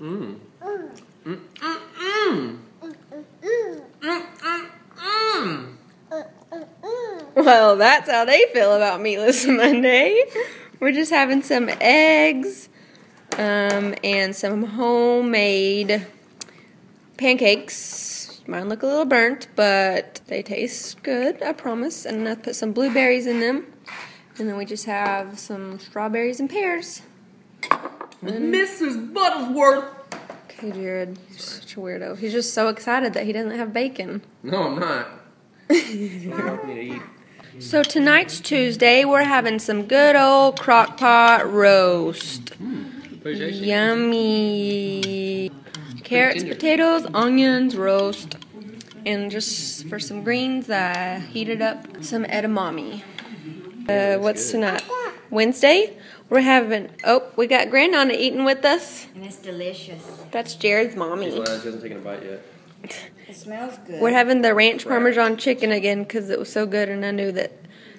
Mmm. Mmm. Mmm. Mmm. Mmm. Mmm. Well, that's how they feel about Meatless Monday. We're just having some eggs um, and some homemade pancakes. Mine look a little burnt, but they taste good, I promise. And I put some blueberries in them. And then we just have some strawberries and pears. Mrs. Butterworth. Okay, Jared, you're such a weirdo. He's just so excited that he doesn't have bacon. No, I'm not. you want me to eat. So tonight's Tuesday. We're having some good old crock pot roast. Yummy. Carrots, potatoes, onions, roast. And just for some greens, I heated up some edamame. Uh, what's tonight? Wednesday? We're having, oh, we got Grandnonna eating with us. And it's delicious. That's Jared's She's mommy. lying. She hasn't taken a bite yet. It smells good. We're having the ranch parmesan chicken again because it was so good and I knew that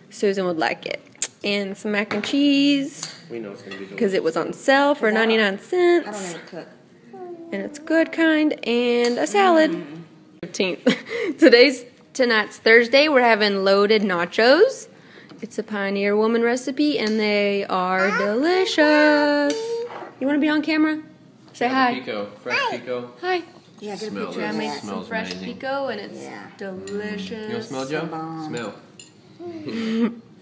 Susan would like it. And some mac and cheese We know it's gonna be because it was on sale for 99 cents. I don't cents. know to cook. and it's good kind and a salad. Mm. 15th. Today's tonight's Thursday. We're having loaded nachos. It's a Pioneer Woman recipe and they are delicious. You want to be on camera? Say hi. Pico, fresh pico. Hi. Yeah, get a Smell picture I made some fresh amazing. pico and it's Yeah. delicious. You want to smell, Joe? Smell.